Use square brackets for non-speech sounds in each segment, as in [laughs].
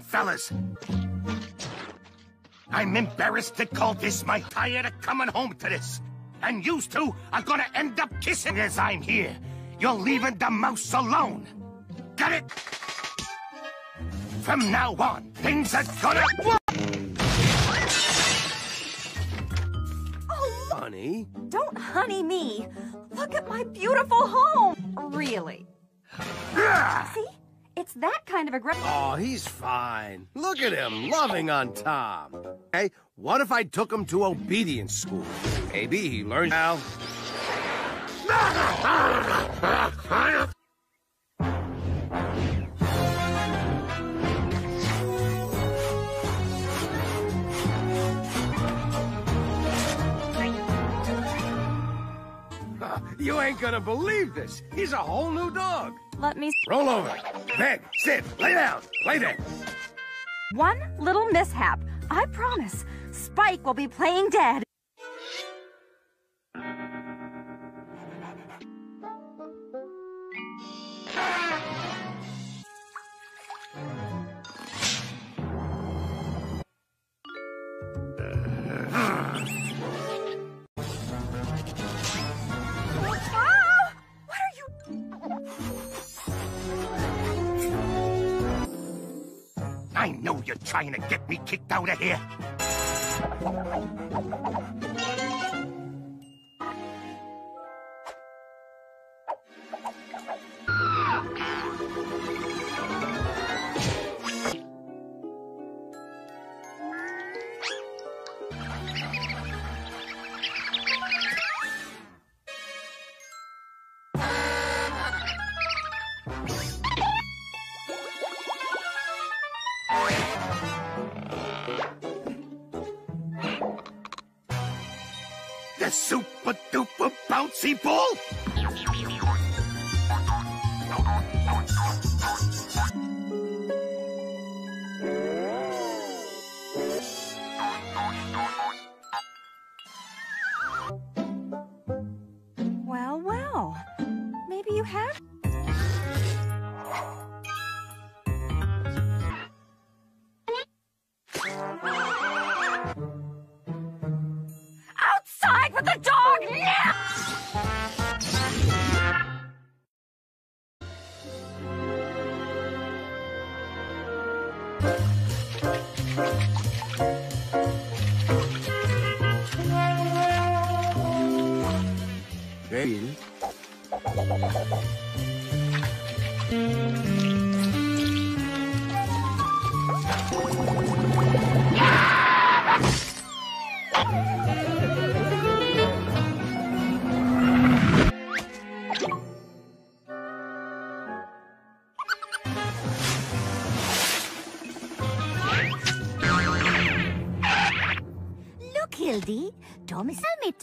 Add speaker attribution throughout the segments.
Speaker 1: fellas. I'm embarrassed to call this my tired of coming home to this. And you two are gonna end up kissing as I'm here. You're leaving the mouse alone. Got it? From now on, things are gonna...
Speaker 2: Oh,
Speaker 3: Honey?
Speaker 2: don't honey me. Look at my beautiful home. Really. See? It's that kind of aggression.
Speaker 3: Oh, he's fine. Look at him, loving on Tom. Hey, what if I took him to obedience school? Maybe he learned how. You ain't gonna believe this. He's a whole new dog.
Speaker 2: Let me.
Speaker 3: Roll over. Beg, sit, lay down, lay there.
Speaker 2: One little mishap. I promise. Spike will be playing dead.
Speaker 1: You're trying to get me kicked out of here.
Speaker 2: With the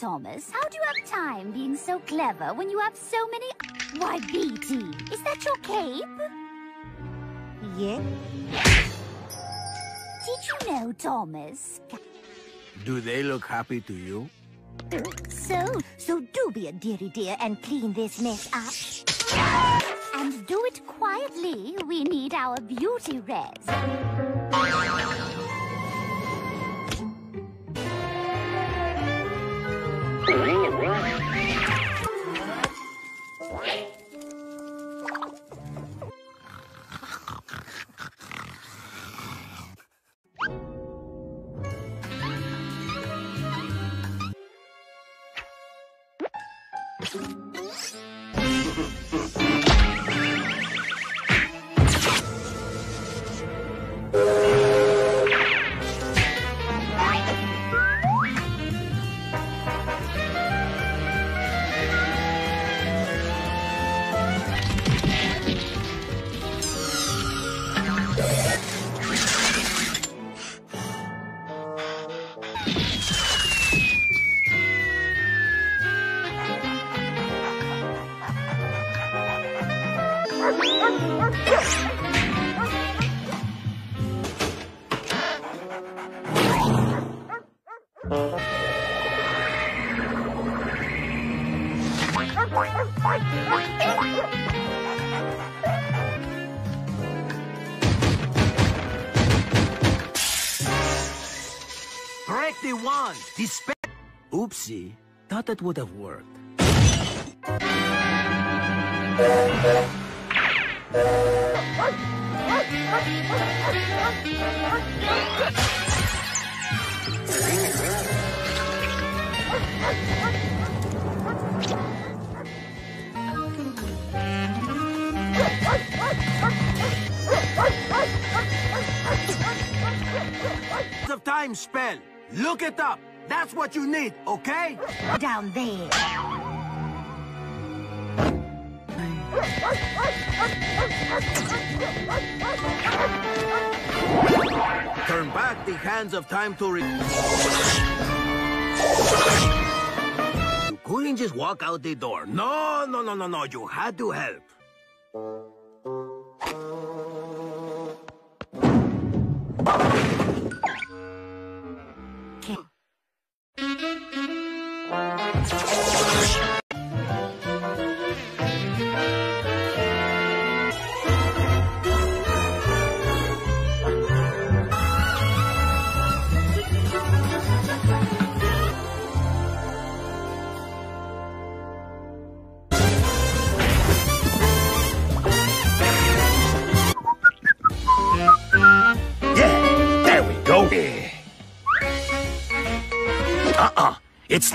Speaker 4: Thomas, tell me, Thomas, how do you have time being so clever when you have so many... Why, Beatty, is that your cape?
Speaker 5: Yeah?
Speaker 4: Did you know, Thomas?
Speaker 3: Do they look happy to you?
Speaker 5: So, so do be a dearie dear and clean this mess up.
Speaker 4: And do it quietly. We need our beauty res.
Speaker 6: What? Oopsie. Thought that would have worked. of time spell. Look it up. That's what you need, okay?
Speaker 3: Down there.
Speaker 6: Turn back the hands of time to re- You couldn't just walk out the door. No, no, no, no, no. You had to help.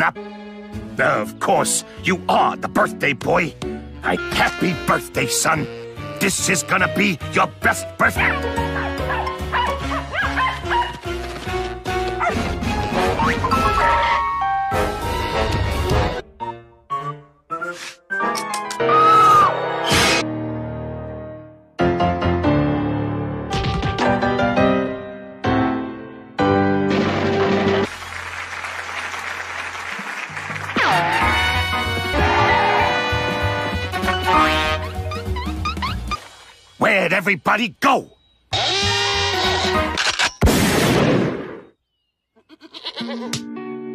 Speaker 1: Not... Of course, you are the birthday boy. I happy birthday, son. This is gonna be your best birthday. Everybody go?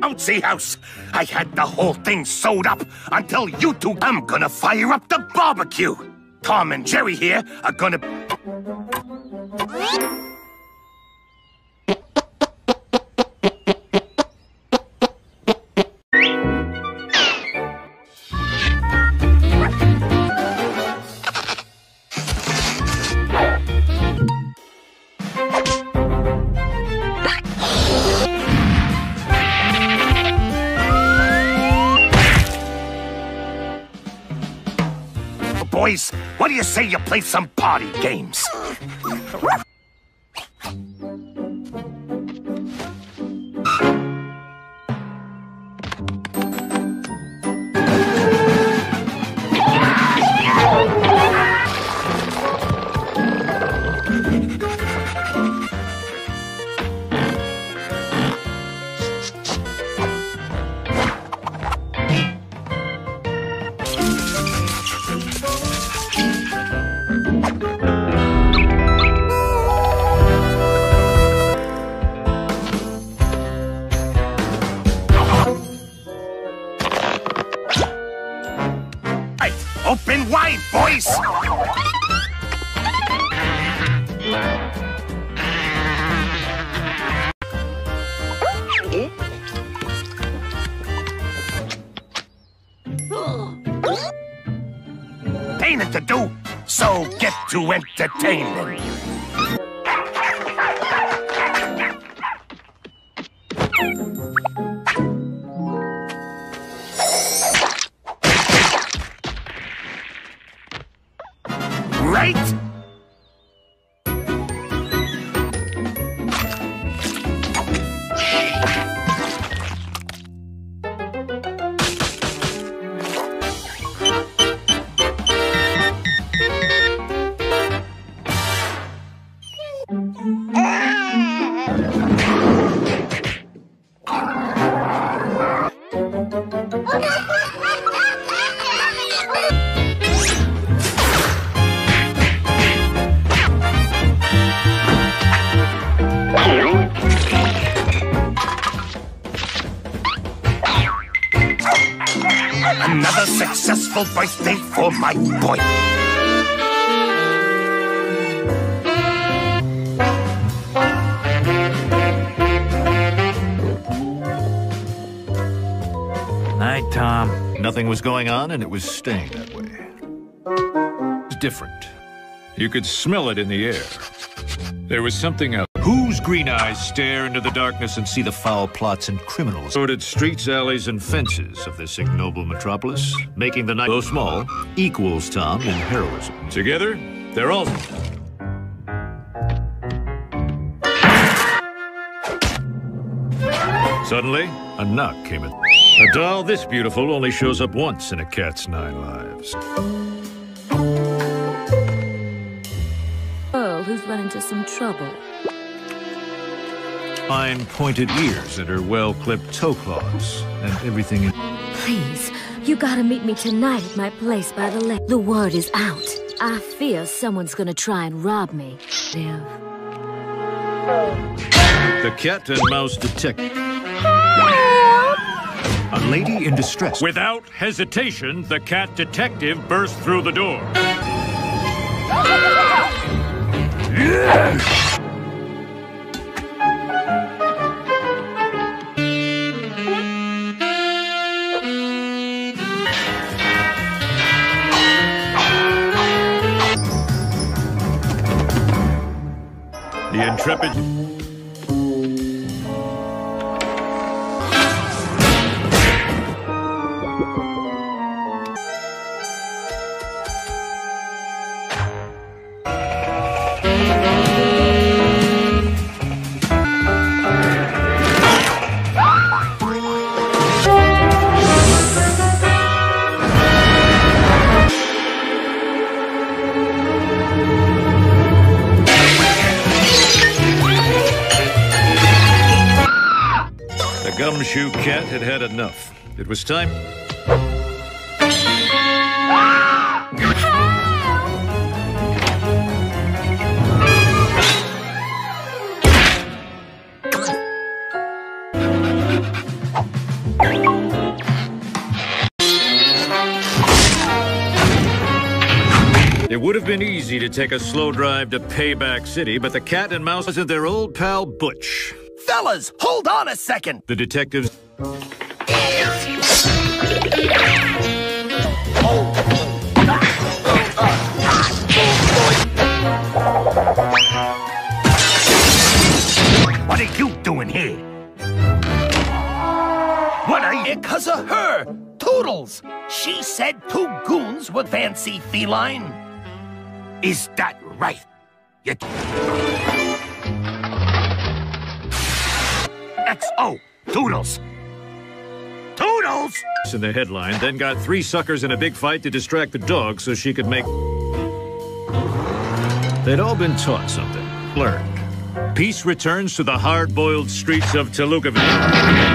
Speaker 1: Bouncy house! I had the whole thing sewed up until you two. I'm gonna fire up the barbecue! Tom and Jerry here are gonna. To entertainment. Right? my boy.
Speaker 7: Night, Tom. Nothing was going on, and it was staying that way. It was different. You could smell it in the air. There was something else. Whose green eyes stare into the darkness and see the foul plots and criminals? Sordid streets, alleys, and fences of this ignoble metropolis, making the night, though small, equals Tom in heroism. Together, they're all... Suddenly, a knock came in. A doll this beautiful only shows up once in a cat's nine lives.
Speaker 8: Girl who's run into some trouble.
Speaker 7: Fine pointed ears and her well-clipped toe claws, and everything in...
Speaker 8: Please, you gotta meet me tonight at my place by the lake. The word is out. I fear someone's gonna try and rob me. Liv.
Speaker 7: The cat and mouse detective. A lady in distress. Without hesitation, the cat detective burst through the door. The intrepid... had had enough. It was time. It would have been easy to take a slow drive to Payback City, but the cat and mouse isn't their old pal Butch.
Speaker 6: Fellas, hold on a second.
Speaker 7: The detectives
Speaker 1: What are you doing here? What are you?
Speaker 6: Because of her, Toodles. She said two goons with fancy feline.
Speaker 1: Is that right? You... XO, Toodles. Toodles!
Speaker 7: in the headline, then got three suckers in a big fight to distract the dog so she could make... They'd all been taught something, learned. Peace returns to the hard-boiled streets of Tolucaville.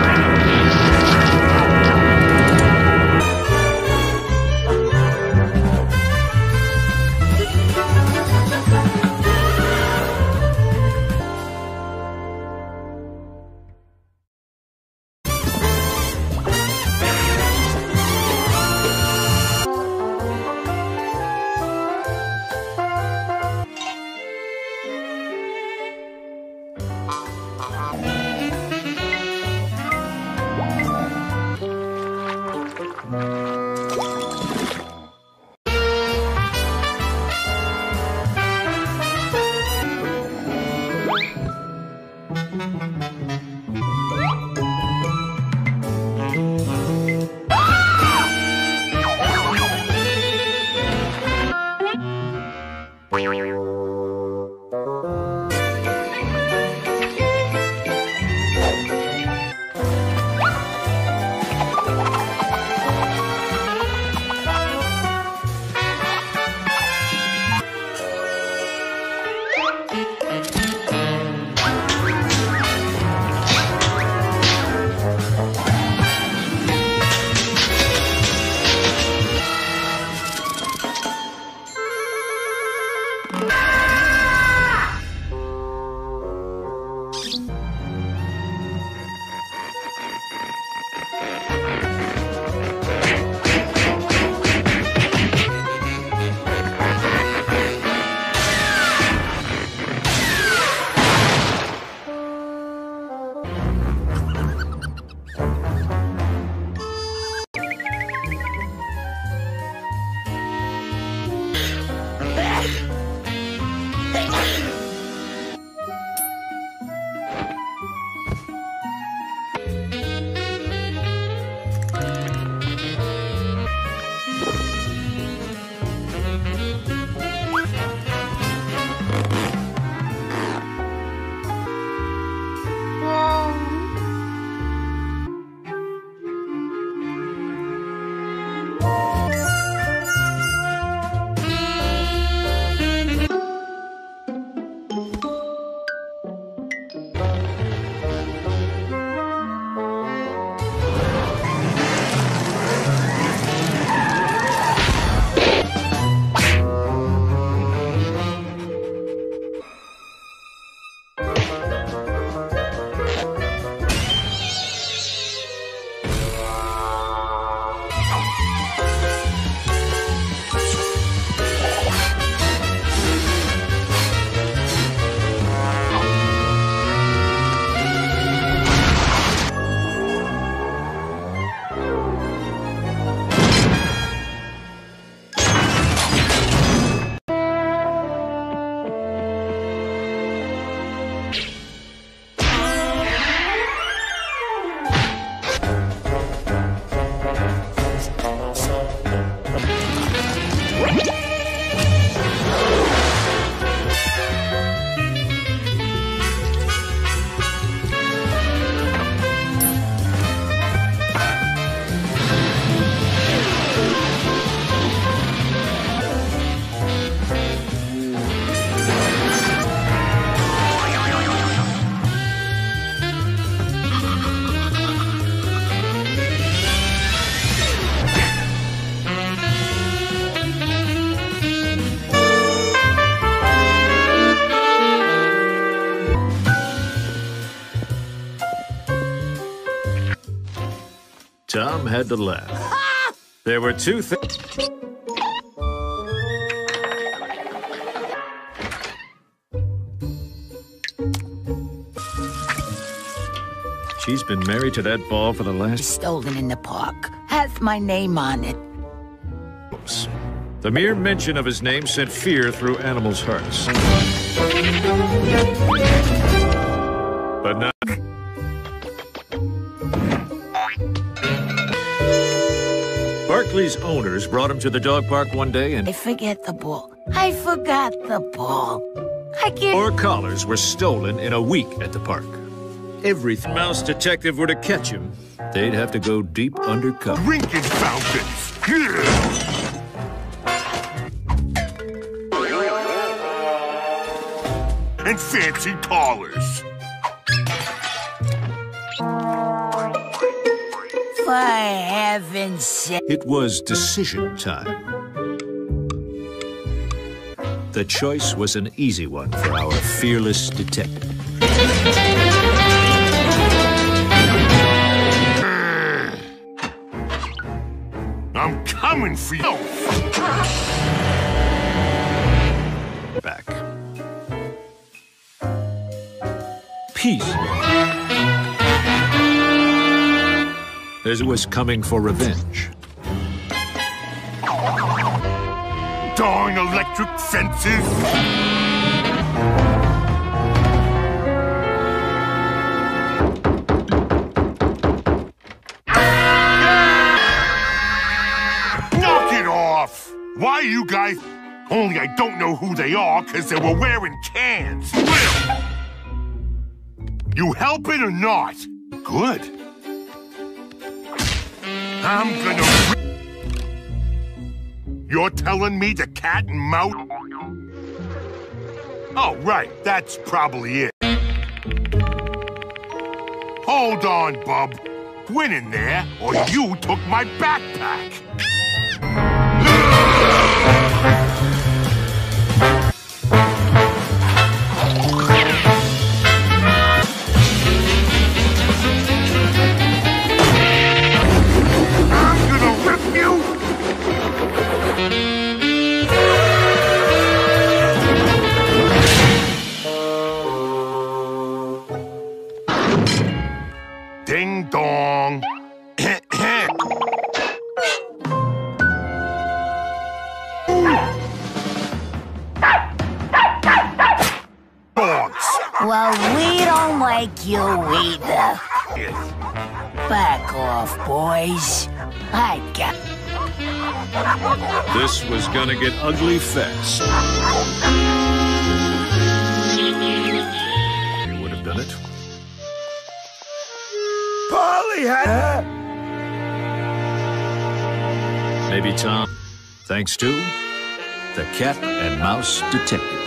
Speaker 7: Tom had to laugh. There were two things. She's been married to that ball for the last...
Speaker 9: Stolen in the park. Has my name on it.
Speaker 7: The mere mention of his name sent fear through animals' hearts. Barkley's owners brought him to the dog park one day and
Speaker 9: I forget the ball. I forgot the ball. I can't...
Speaker 7: four collars were stolen in a week at the park. Every mouse detective were to catch him, they'd have to go deep undercover.
Speaker 1: Drinking fountains. And fancy collars.
Speaker 9: For heaven's sake.
Speaker 7: It was decision time. The choice was an easy one for our fearless detective.
Speaker 1: I'm coming for you.
Speaker 7: Back. Peace. As it was coming for revenge.
Speaker 1: Darn electric fences. Knock it off! Why you guys... Only I don't know who they are because they were wearing cans. You helping or not? Good. I'm gonna... You're telling me the cat and mouse? Oh, right. That's probably it. Hold on, bub. Went in there, or you took my backpack.
Speaker 7: Cat and Mouse Detectives.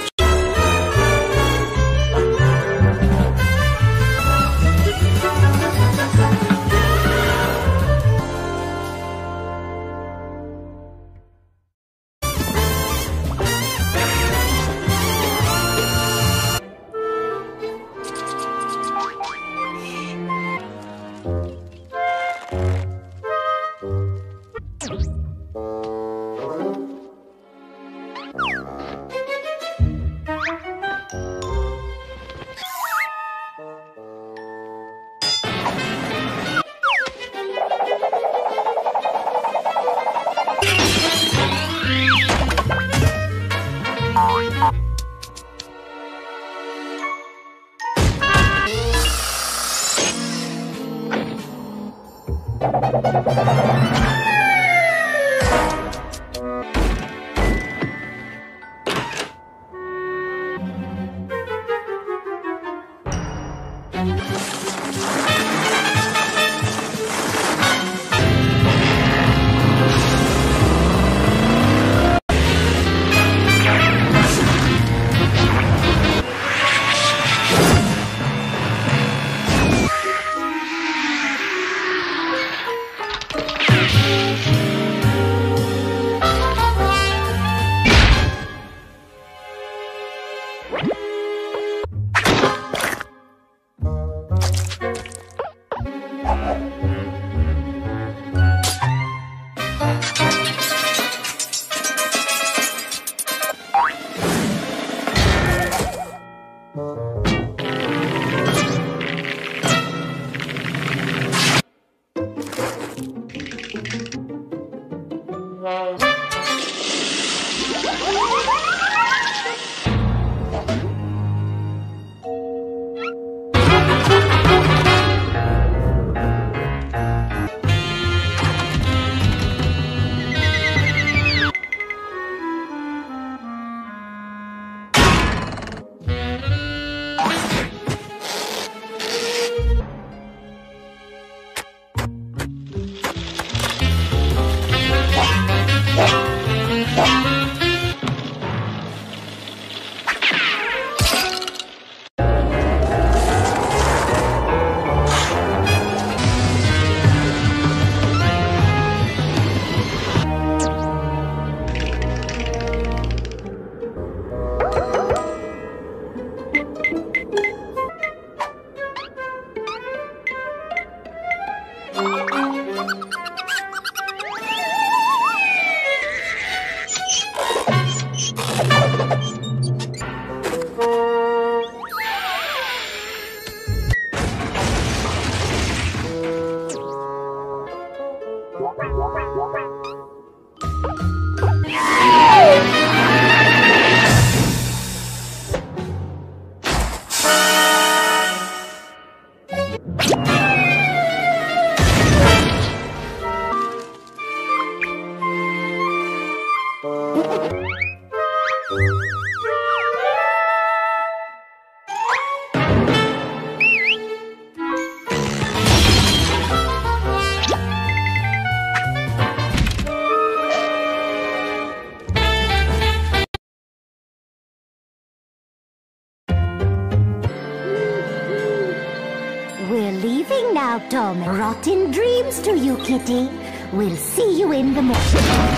Speaker 3: Tom. Rotten dreams to you, Kitty. We'll see you in the morning.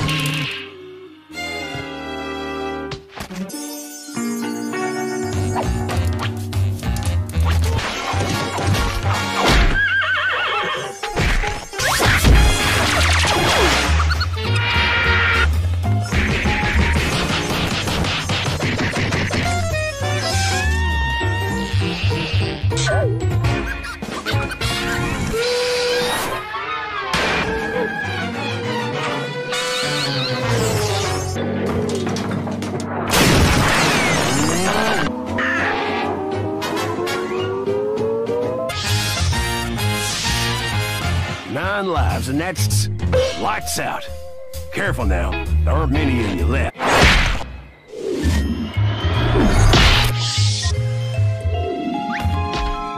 Speaker 6: Out. Careful now. There aren't many of you left.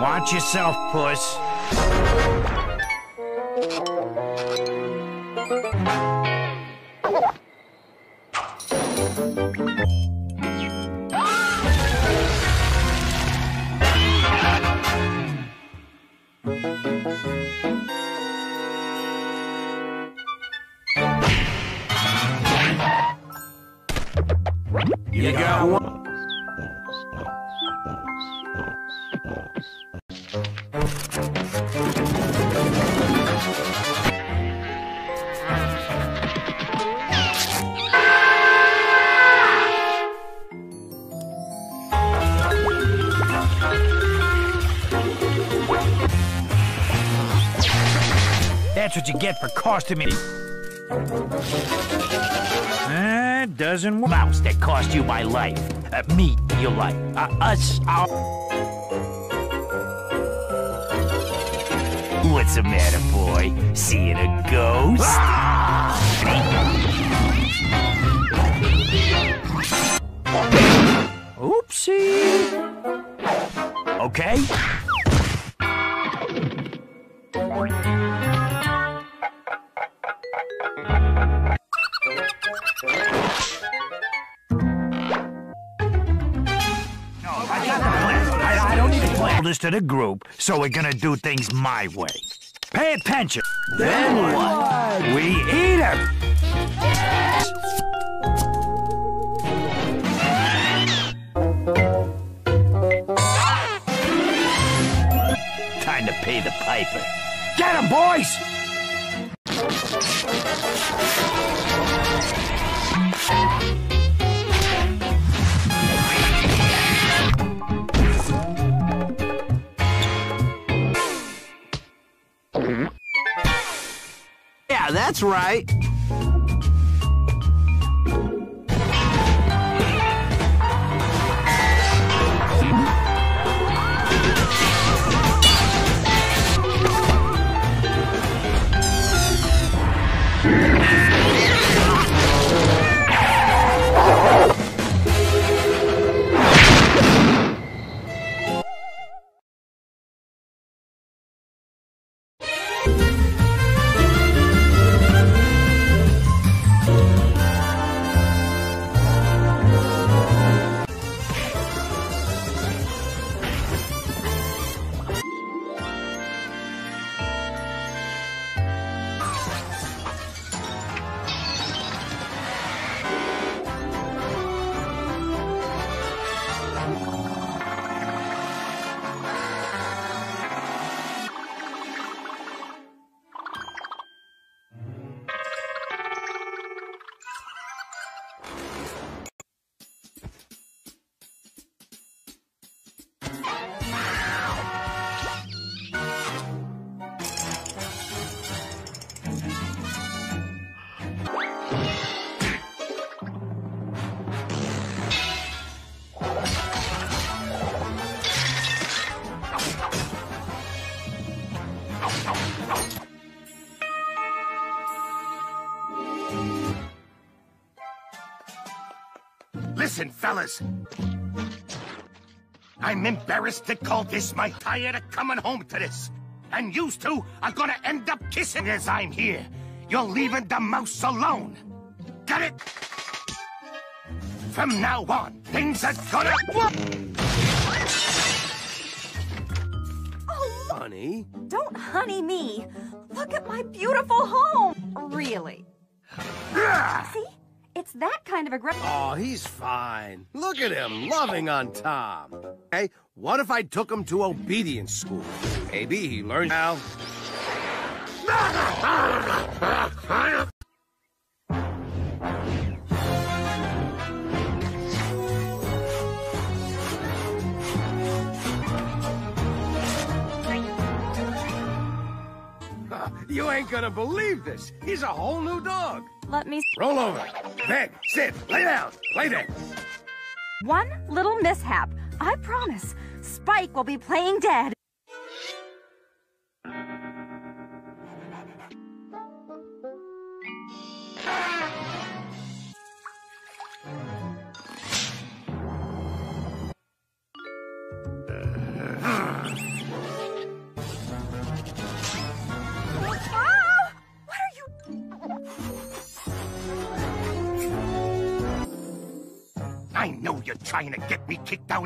Speaker 10: Watch yourself, puss. Costing me. That doesn't work. Mouse that cost you my life. Uh, me, your life. Uh, us, our... What's the matter, boy? Seeing a ghost? Ah! Oopsie. Okay. To the group, so we're gonna do things my way. Pay attention. Then what? We eat 'em. Time to pay the piper. Get him, boys!
Speaker 6: Right.
Speaker 1: Fellas. I'm embarrassed to call this my tired of coming home to this. And you two are gonna end up kissing as I'm here. You're leaving the mouse alone. Got it? From now on, things are gonna...
Speaker 2: Oh,
Speaker 3: Honey?
Speaker 2: don't honey me. Look at my beautiful home. Really. Ah! See? It's that kind of aggression.
Speaker 3: Oh, he's fine. Look at him, loving on Tom. Hey, what if I took him to obedience school? Maybe he learned how. [laughs] [laughs] You ain't gonna believe this. He's a whole new dog.
Speaker 2: Let me.
Speaker 3: Roll over. Beg, sit, lay down, lay there.
Speaker 2: One little mishap. I promise. Spike will be playing dead.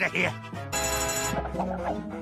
Speaker 1: Out of here.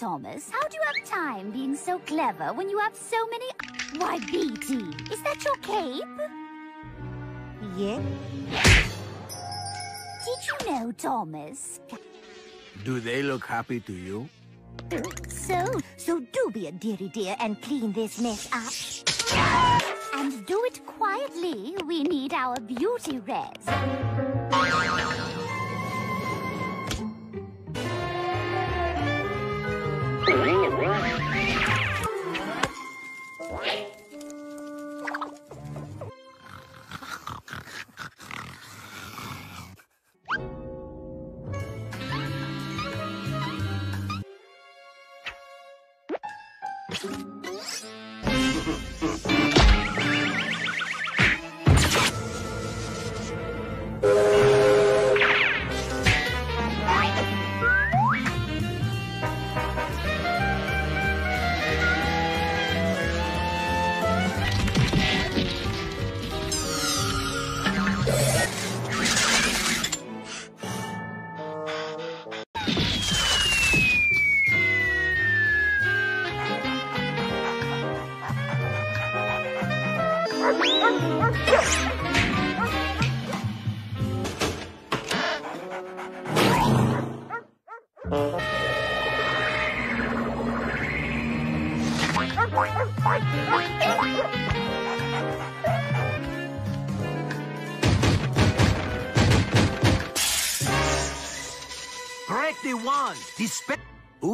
Speaker 4: Thomas, tell me, Thomas, how do you have time being so clever when you have so many... Why, Beatty, is that your cape?
Speaker 11: Yeah?
Speaker 4: Did you know, Thomas?
Speaker 3: Do they look happy to you?
Speaker 4: So,
Speaker 11: So do be a dearie dear and clean this mess up.
Speaker 4: and do it quietly. We need our beauty res.
Speaker 6: What?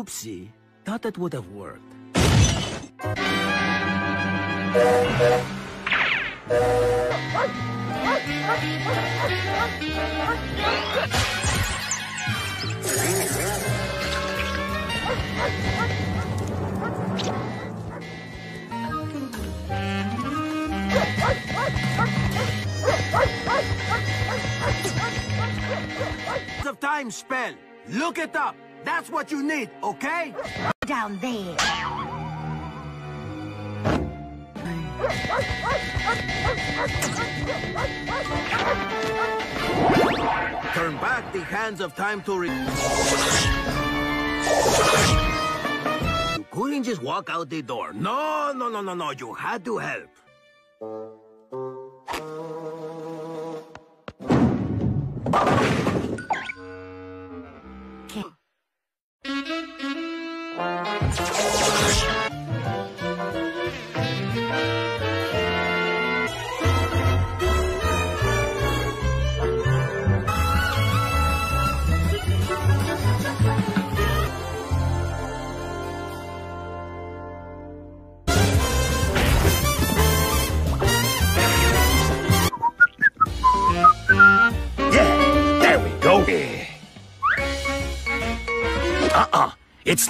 Speaker 6: Oopsie. Thought that would have worked. of time spell. Look it up. That's what you need, okay?
Speaker 3: Down there.
Speaker 6: Turn back the hands of time to re- You couldn't just walk out the door. No, no, no, no, no. You had to help.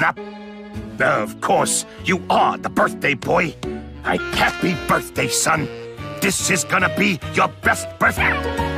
Speaker 1: Not... Of course, you are the birthday boy. I happy birthday, son. This is gonna be your best birthday.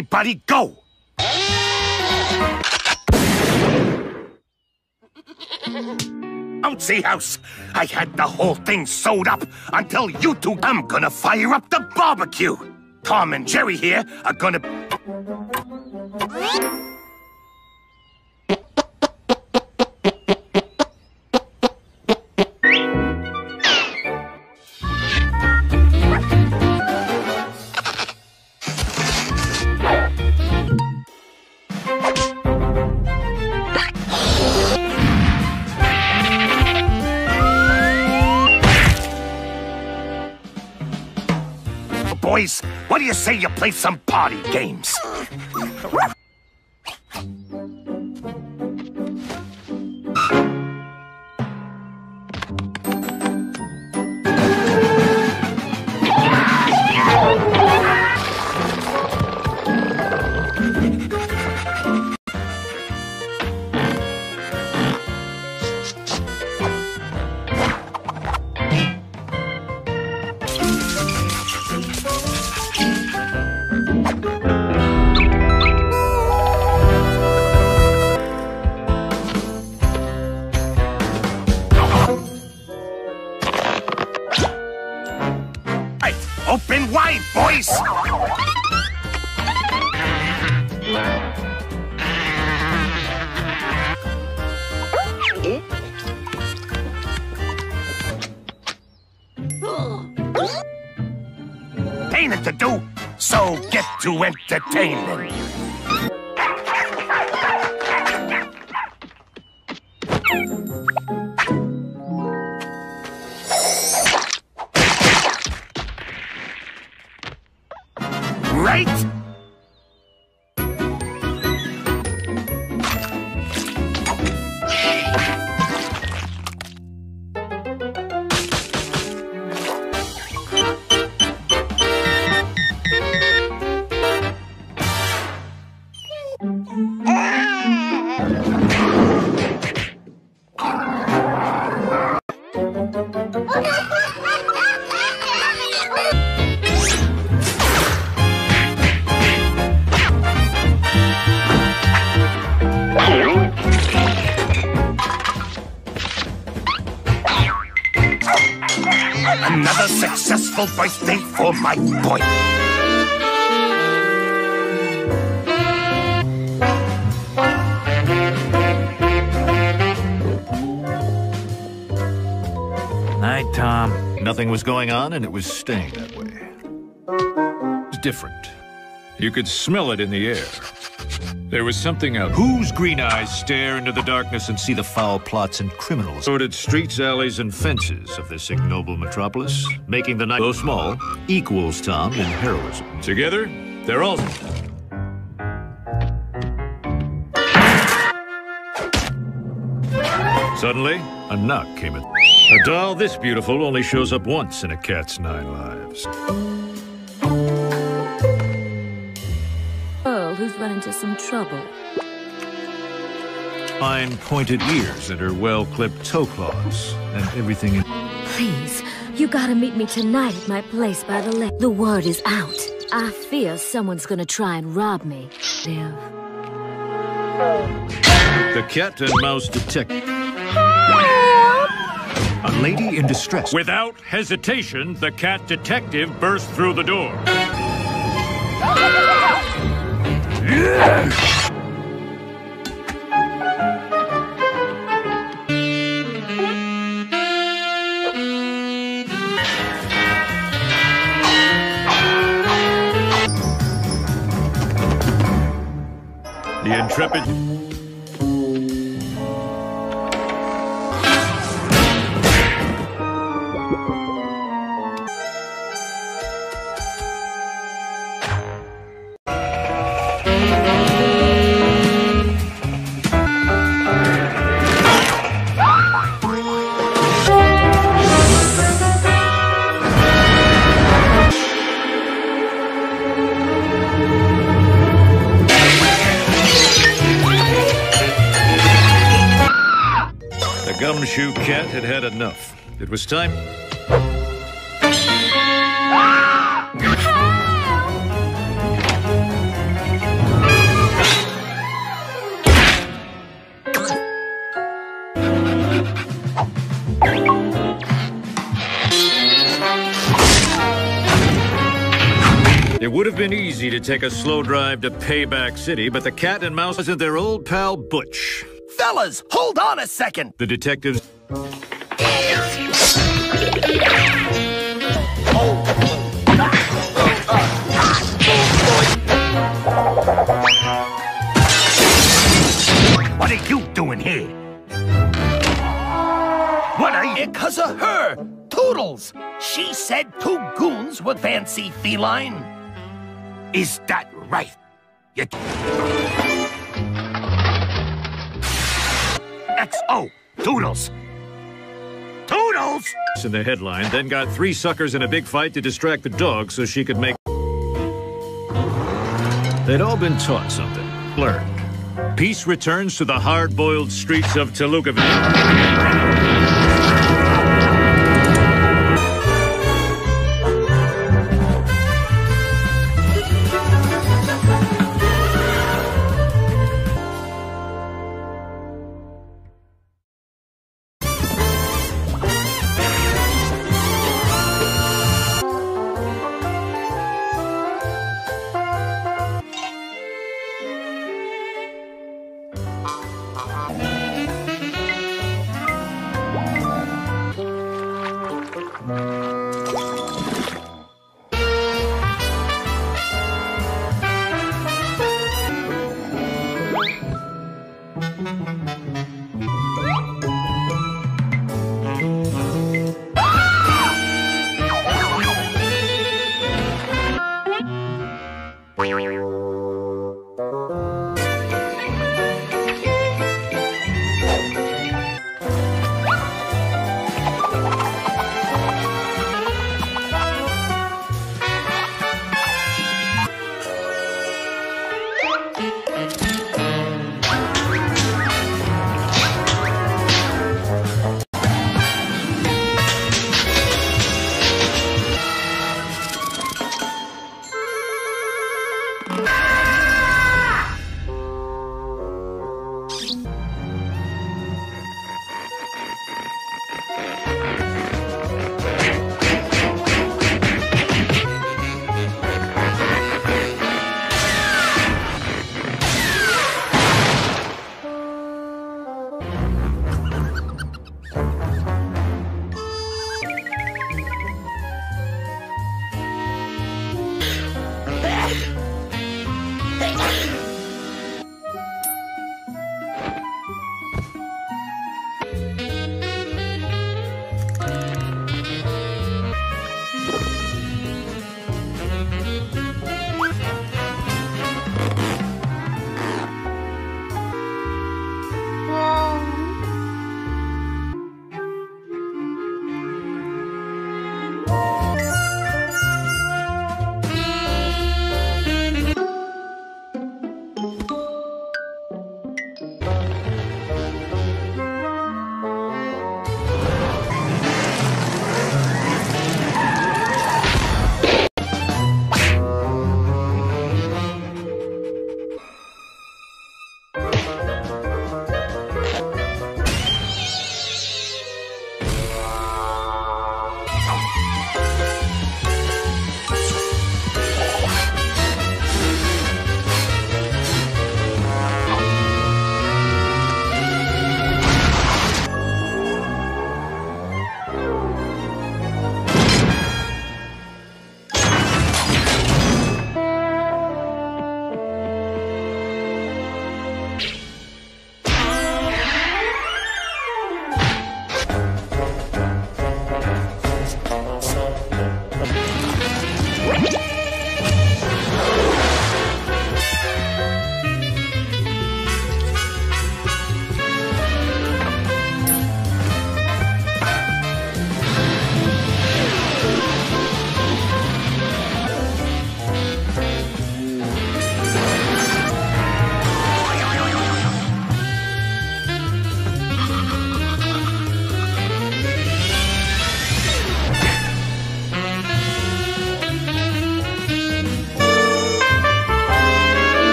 Speaker 1: Everybody go? Bouncy house! I had the whole thing sewed up until you two. I'm gonna fire up the barbecue! Tom and Jerry here are gonna. Play some party games? Get
Speaker 7: was going on, and it was staying that way. It was different. You could smell it in the air. There was something else. Whose green eyes stare into the darkness and see the foul plots and criminals? Sordid streets, alleys, and fences of this ignoble metropolis, making the night, though small, equals Tom in heroism. Together, they're all... Suddenly, a knock came in. A doll this beautiful only shows up once in a cat's nine lives.
Speaker 4: Pearl, who's run into some trouble.
Speaker 7: Fine pointed ears and her well-clipped toe claws, and everything in...
Speaker 4: Please, you gotta meet me tonight at my place by the lake. The word is out. I fear someone's gonna try and rob me. Live.
Speaker 7: The cat and mouse detective. A lady in distress. Without hesitation, the cat detective burst through the door. The intrepid. Had had enough. It was time. It would have been easy to take a slow drive to Payback City, but the cat and mouse wasn't their old pal Butch.
Speaker 1: Fellas, hold on a second.
Speaker 7: The detectives.
Speaker 1: Of her, Toodles. She said two goons would fancy feline.
Speaker 12: Is that right? You... XO, Toodles. Toodles!
Speaker 7: in the headline, then got three suckers in a big fight to distract the dog so she could make. They'd all been taught something, learned. Peace returns to the hard boiled streets of Telugaville.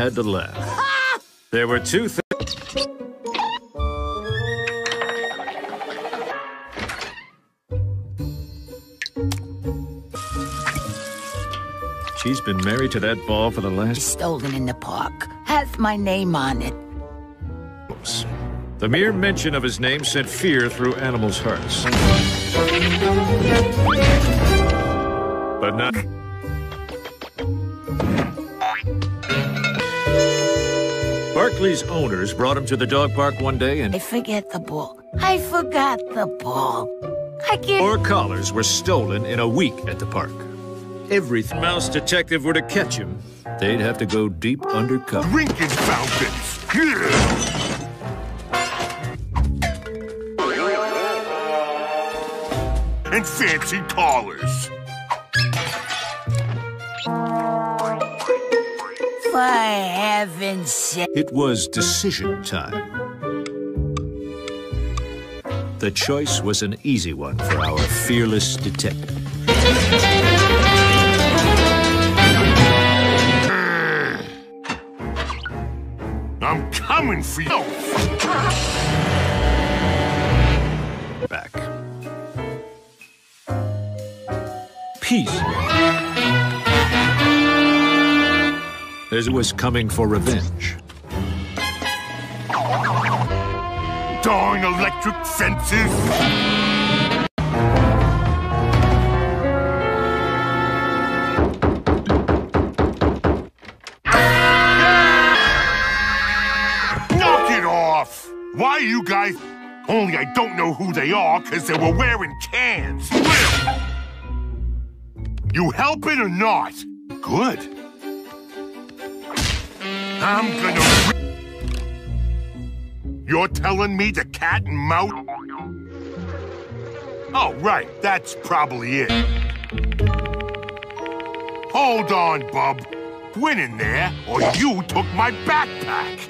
Speaker 7: Had to laugh. There were two things. She's been married to that ball for the last...
Speaker 10: Stolen in the park. Has my name on it.
Speaker 7: The mere mention of his name sent fear through animals' hearts. But not... Barkley's owners brought him to the dog park one day and
Speaker 10: I forget the ball. I forgot the ball. I can't...
Speaker 7: four collars were stolen in a week at the park. Every mouse detective were to catch him, they'd have to go deep undercover.
Speaker 1: Drinking fountains. Yeah. And fancy collars.
Speaker 10: For heaven's sake.
Speaker 7: It was decision time. The choice was an easy one for our fearless detective.
Speaker 1: I'm coming for you.
Speaker 7: Back. Peace. As was coming for revenge.
Speaker 1: Darn electric fences. Knock it off! Why you guys... Only I don't know who they are because they were wearing cans. You helping or not? Good. I'm gonna... You're telling me the cat and mouse... Oh, right. That's probably it. Hold on, bub. Went in there, or you took my backpack.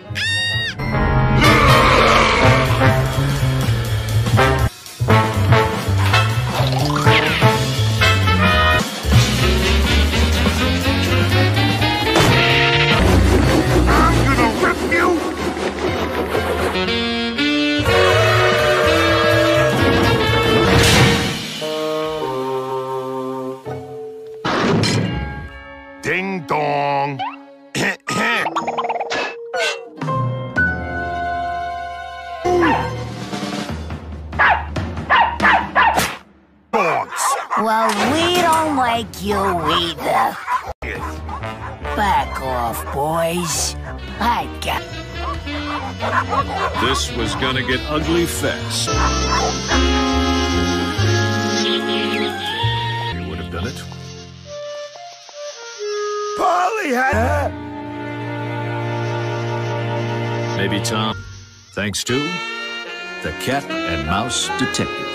Speaker 10: Like you either. Back off, boys. I got...
Speaker 7: This was gonna get ugly fast. You would have done it.
Speaker 3: Polly had...
Speaker 7: Maybe Tom. Thanks to the Cat and Mouse Detectives.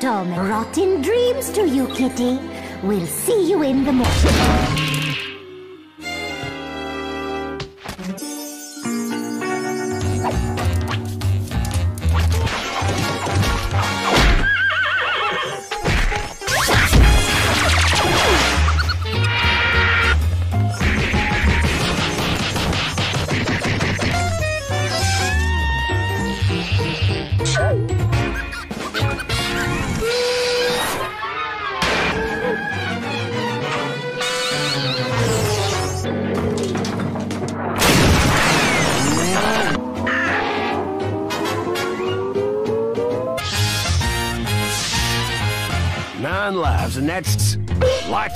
Speaker 3: Now. Rotten dreams to you, Kitty. We'll see you in the morning.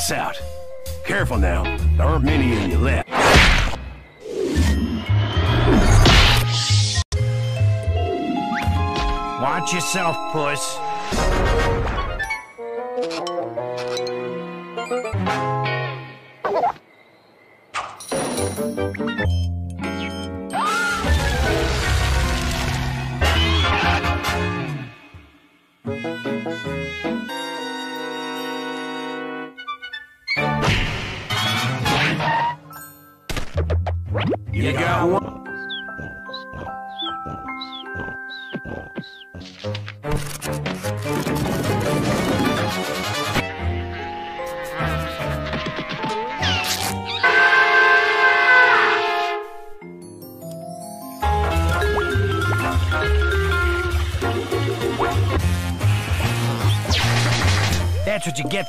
Speaker 6: Lights out. Careful now. There aren't many of you left.
Speaker 10: Watch yourself, puss.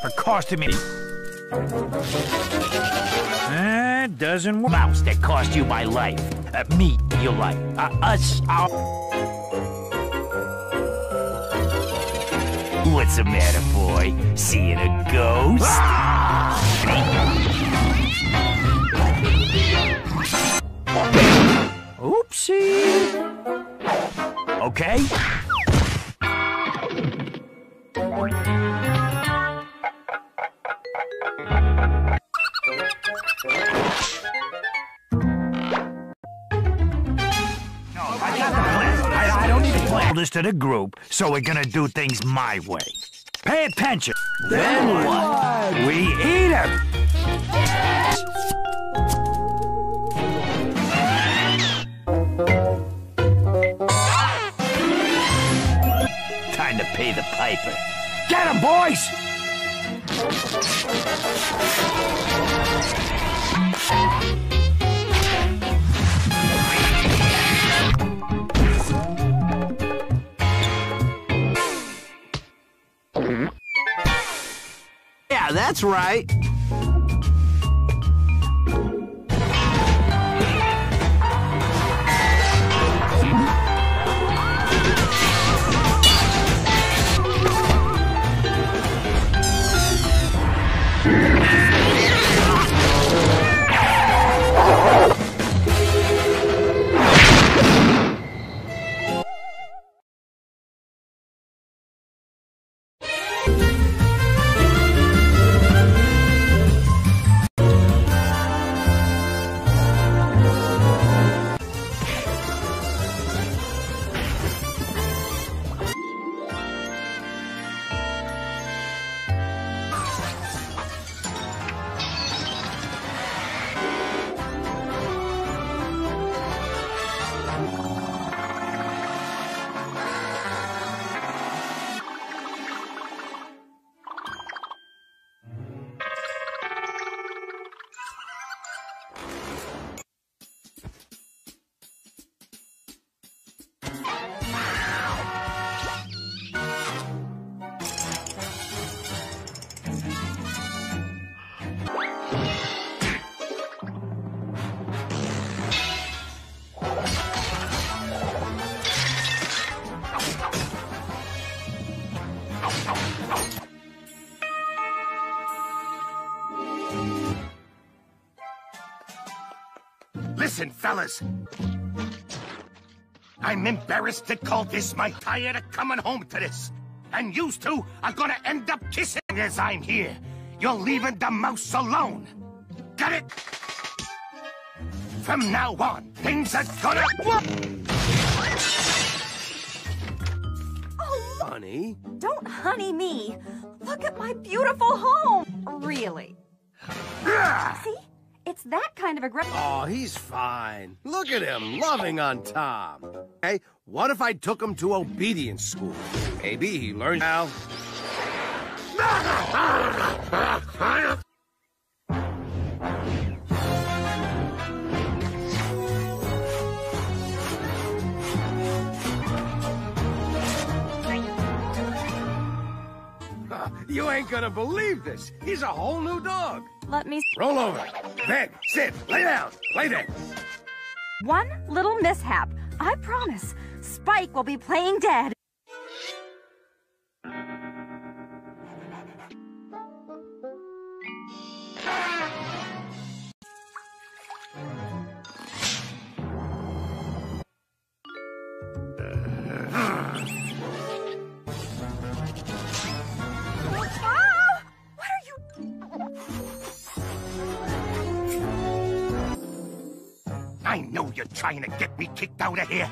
Speaker 10: For costing me. That doesn't work. Mouse that cost you my life. Uh, meat you like. Uh, us, our... What's the matter, boy? Seeing a ghost? Oopsie. So we're gonna do things my way. Pay attention.
Speaker 6: Then what?
Speaker 10: We eat 'em. Time to pay the piper. Get 'em, boys!
Speaker 6: Right.
Speaker 1: Listen, fellas. I'm embarrassed to call this my tired of coming home to this. And you two are gonna end up kissing as I'm here. You're leaving the mouse alone. Got it? From now on, things are gonna...
Speaker 3: Honey?
Speaker 2: Don't honey me. Look at my beautiful home. Really. See? It's that kind of aggression.
Speaker 3: Oh, he's fine. Look at him, loving on Tom. Hey, what if I took him to obedience school? Maybe he learns now. [laughs] You ain't gonna believe this. He's a whole new dog.
Speaker 2: Let me.
Speaker 3: Roll over. Beg, sit, lay down, lay there.
Speaker 2: One little mishap. I promise. Spike will be playing dead.
Speaker 1: Trying to get me kicked out of here.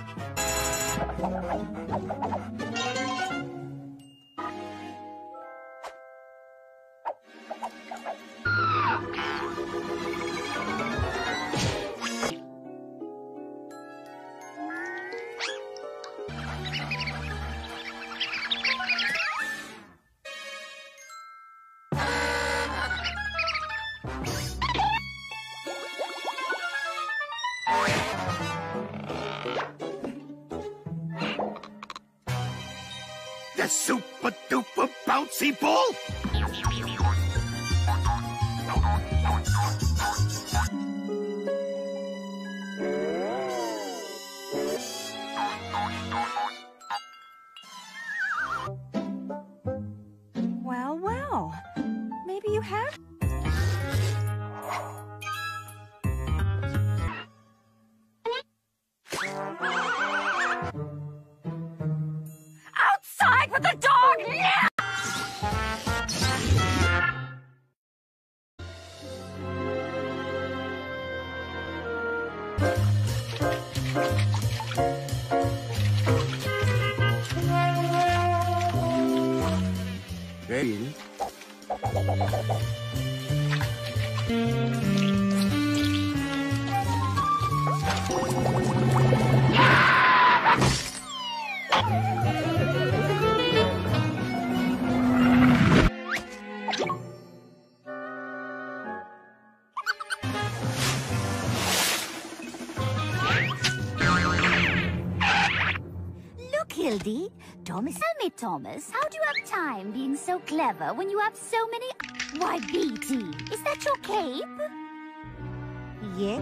Speaker 4: Thomas, how do you have time being so clever when you have so many... Why, Beatty, is that your cape?
Speaker 13: Yeah?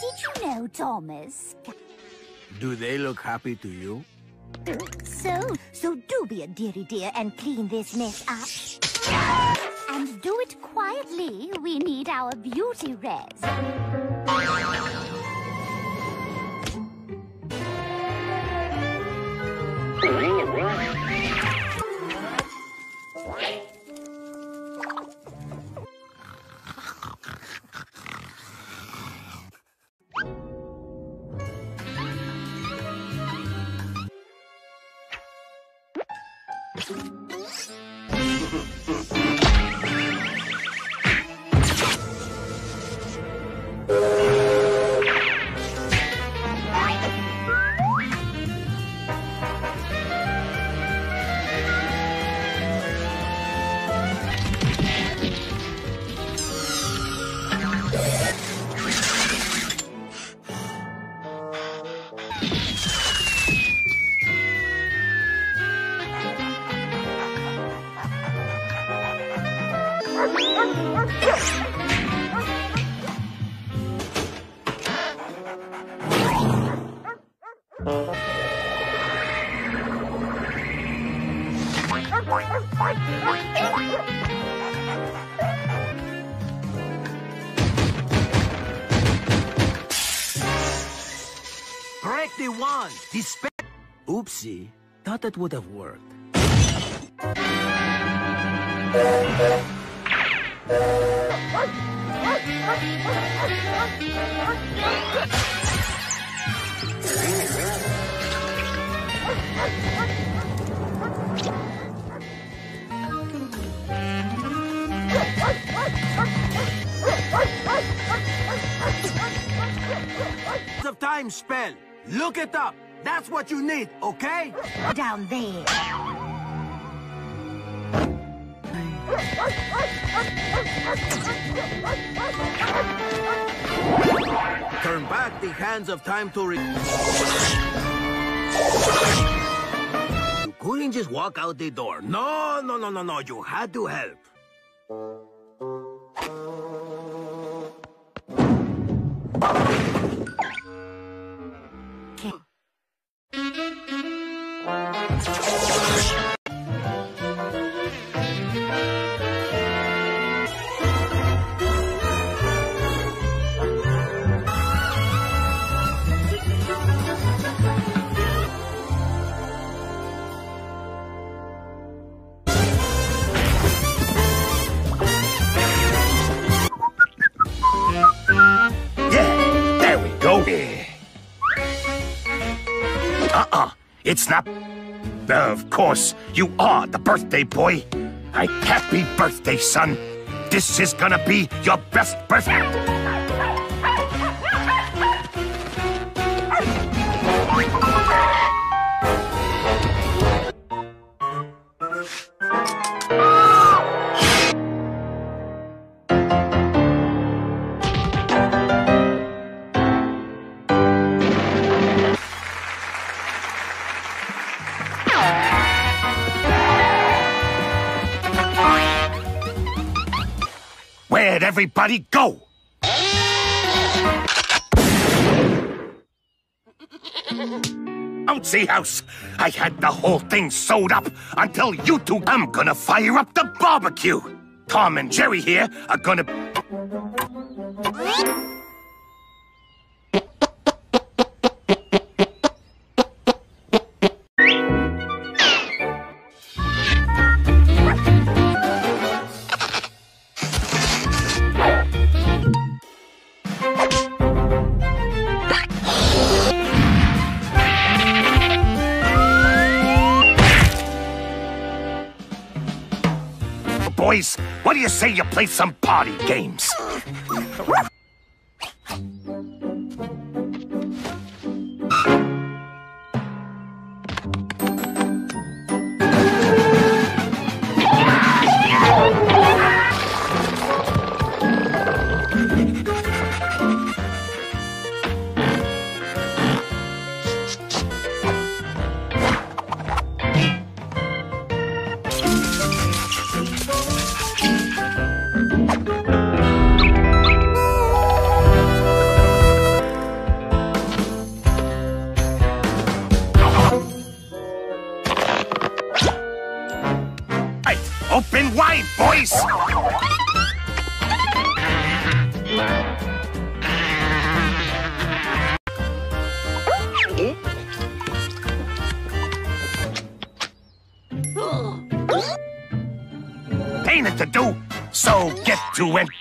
Speaker 4: Did you know, Thomas?
Speaker 3: Do they look happy to you?
Speaker 13: So, so do be a dearie dear and clean this mess up.
Speaker 4: And do it quietly. We need our beauty res.
Speaker 6: Thank you. Oopsie. Thought that would have worked. of time spell. Look it up. That's what you need, okay?
Speaker 3: Down there.
Speaker 6: Turn back the hands of time to re- You couldn't just walk out the door. No, no, no, no, no. You had to help.
Speaker 1: Course, you are the birthday boy. I happy birthday, son. This is gonna be your best birthday. Everybody go? Bouncy house! I had the whole thing sewed up until you two. I'm gonna fire up the barbecue! Tom and Jerry here are gonna. Games?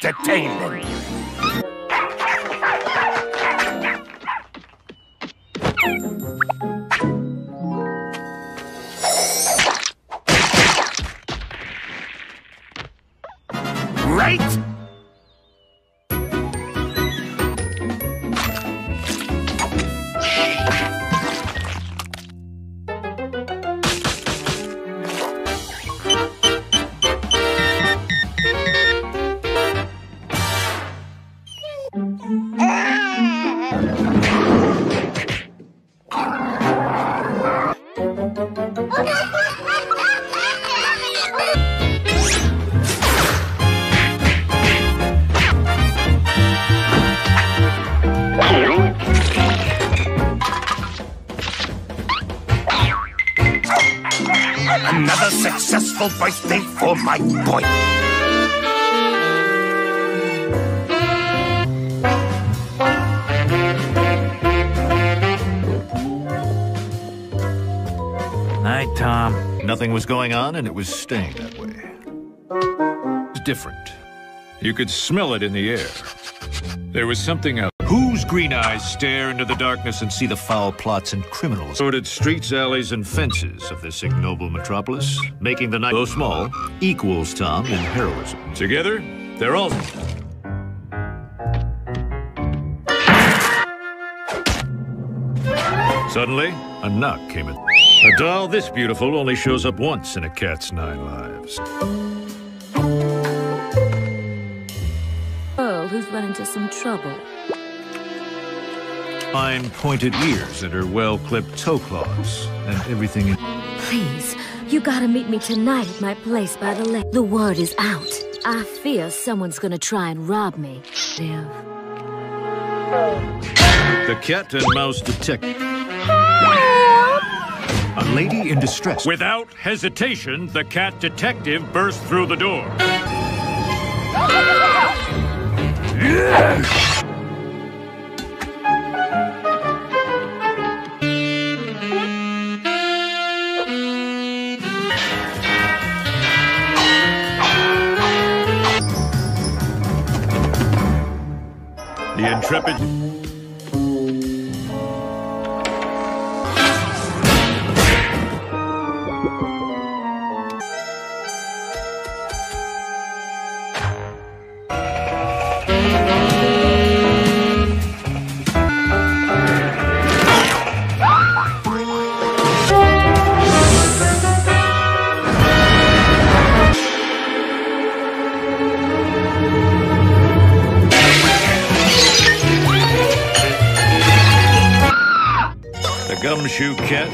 Speaker 1: Entertainment. My boy.
Speaker 10: Night, Tom.
Speaker 7: Nothing was going on, and it was staying that way. It's different. You could smell it in the air. There was something else. Whose green eyes stare into the darkness and see the foul plots and criminals? Sordid streets, alleys, and fences of this ignoble metropolis, making the night, though small, equals Tom in heroism. Together, they're all. Suddenly, a knock came in. A doll this beautiful only shows up once in a cat's nine lives.
Speaker 4: Girl who's run into some trouble.
Speaker 7: Fine pointed ears and her well-clipped toe claws, and everything in...
Speaker 4: Please, you gotta meet me tonight at my place by the lake. The word is out. I fear someone's gonna try and rob me. Liv.
Speaker 7: The cat and mouse detective. A lady in distress. Without hesitation, the cat detective burst through the door. Intrepid.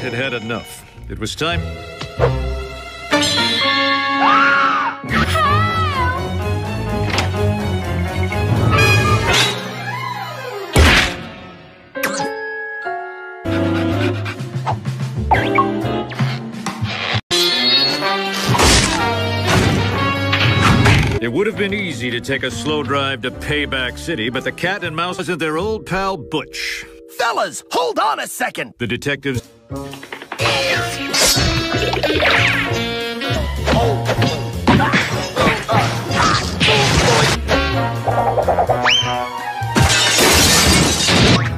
Speaker 7: Had had enough. It was time. It would have been easy to take a slow drive to Payback City, but the cat and mouse isn't their old pal Butch.
Speaker 1: Fellas, hold on a second.
Speaker 7: The detectives.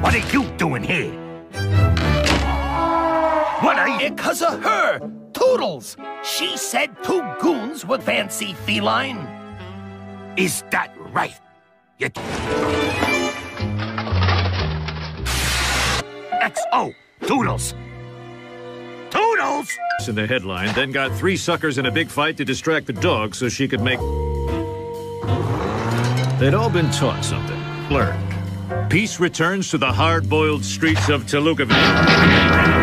Speaker 1: What are you doing here? What are you? Because of her, Toodles. She said two goons would fancy feline. Is that right? You... XO, Toodles. Toodles!
Speaker 7: in the headline, then got three suckers in a big fight to distract the dog so she could make. They'd all been taught something, learned. Peace returns to the hard boiled streets of Tolucaville.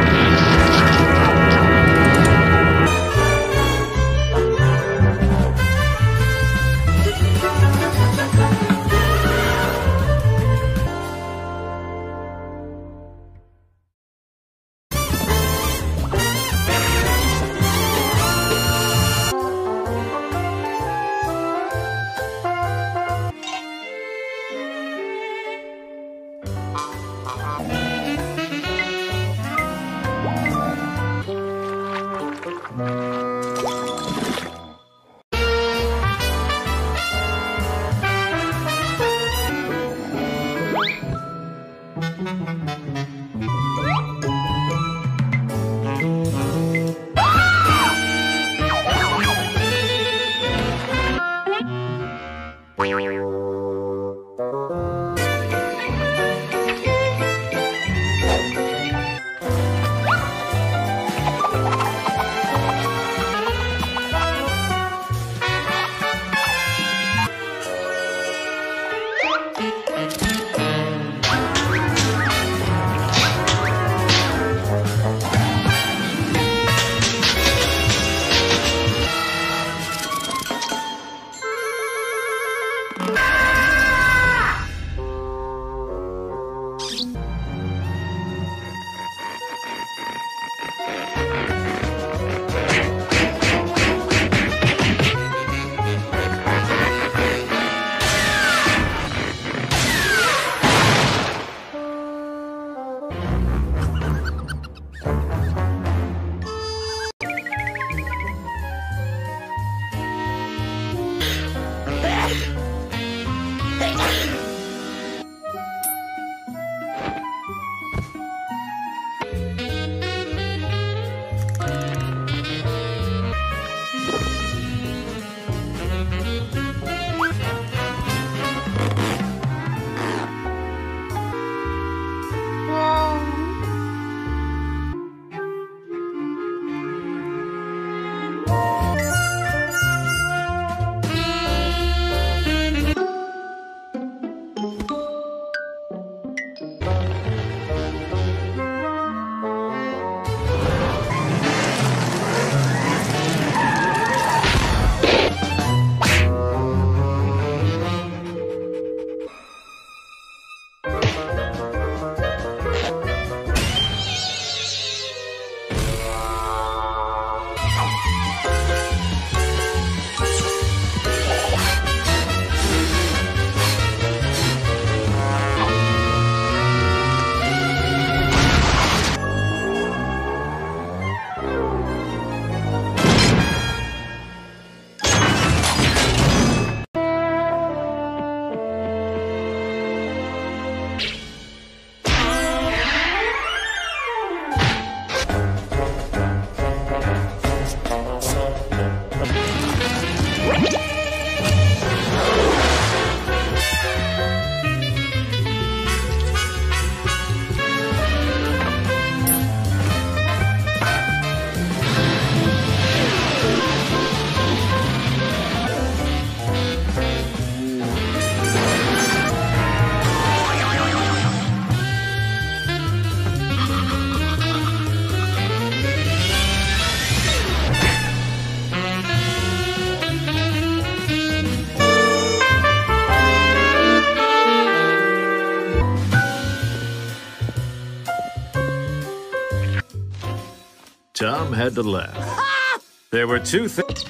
Speaker 7: Had to laugh. There were two things.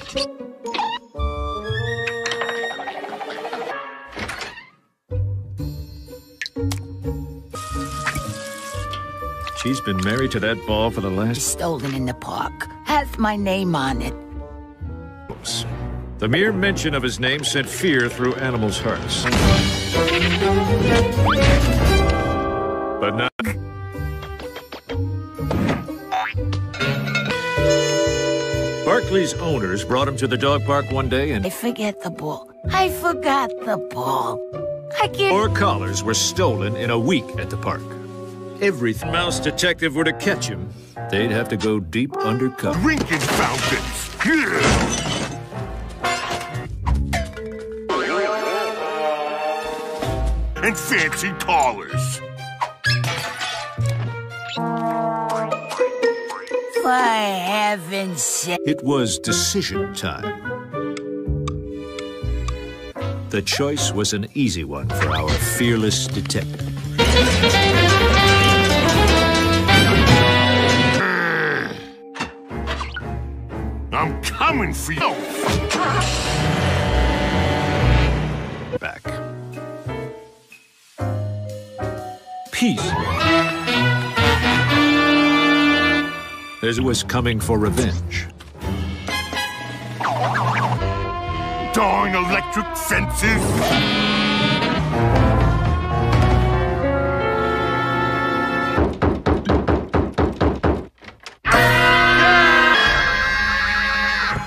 Speaker 7: She's been married to that ball for the last...
Speaker 10: Stolen in the park. Has my name on it.
Speaker 7: The mere mention of his name sent fear through animals' hearts. Barkley's owners brought him to the dog park one day and
Speaker 10: I forget the ball. I forgot the ball. I can't...
Speaker 7: four collars were stolen in a week at the park. Every mouse detective were to catch him, they'd have to go deep undercover.
Speaker 1: Drinking fountains. Yeah. And fancy collars.
Speaker 10: For heaven's sake.
Speaker 7: It was decision time. The choice was an easy one for our fearless detective.
Speaker 1: I'm coming for you.
Speaker 7: Back. Peace. As it was coming for revenge.
Speaker 1: Darn electric fences.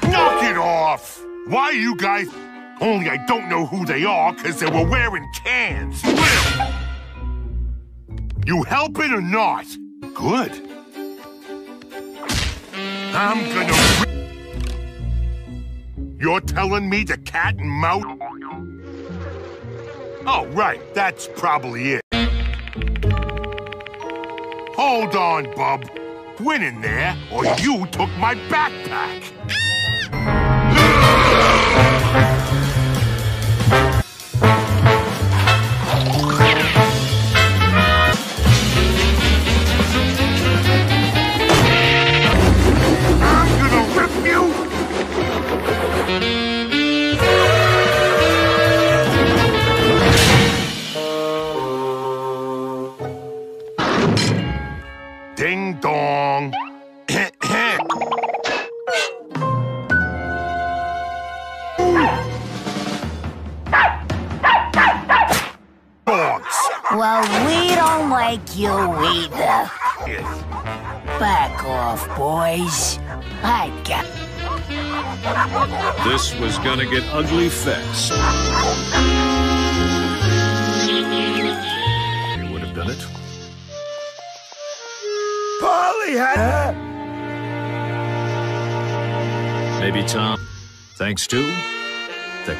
Speaker 1: Knock it off! Why you guys Only I don't know who they are because they were wearing cans. You helping or not? Good. I'm gonna... You're telling me the cat and mouse... Oh, right. That's probably it. Hold on, bub. Went in there, or you took my backpack.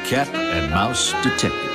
Speaker 7: Cat and Mouse Detectives.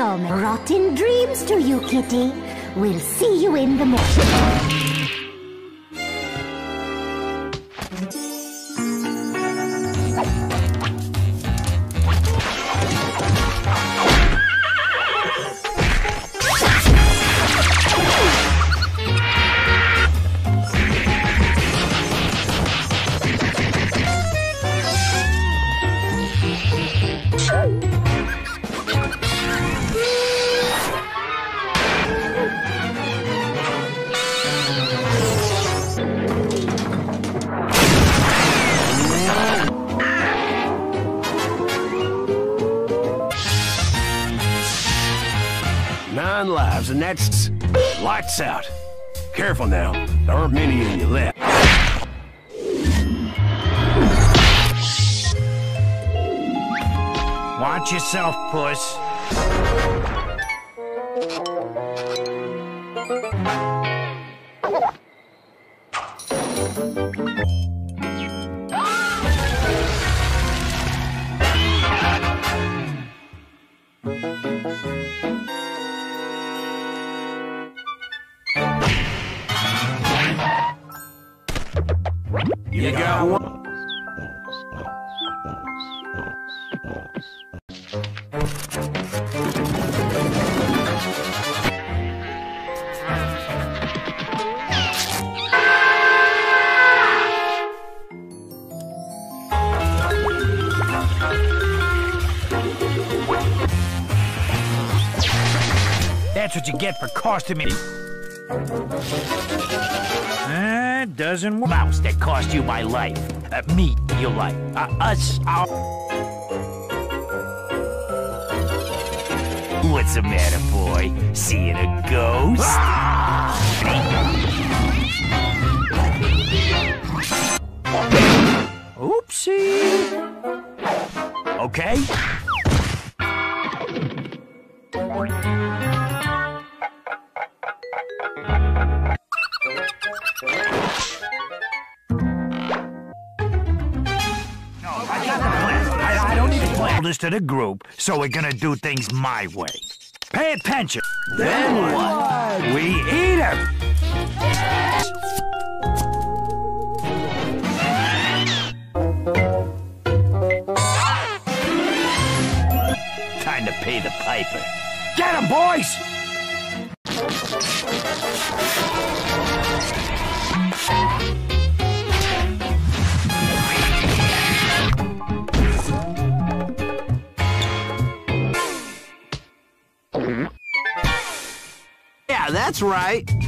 Speaker 4: Leaving. Rotten dreams to you, Kitty. We'll see you in the morning.
Speaker 14: Lights out. Careful now. There aren't many of you left.
Speaker 10: Watch yourself, puss. Costing me. That doesn't work. Mouse that cost you my life. Uh, me, you like. Uh, us, our... What's the matter, boy? Seeing a ghost? Oopsie. Okay. To plan this to the group, so we're gonna do things my way. Pay attention.
Speaker 14: Then what?
Speaker 10: We eat them. Time to pay the piper. Get him, boys!
Speaker 14: That's right.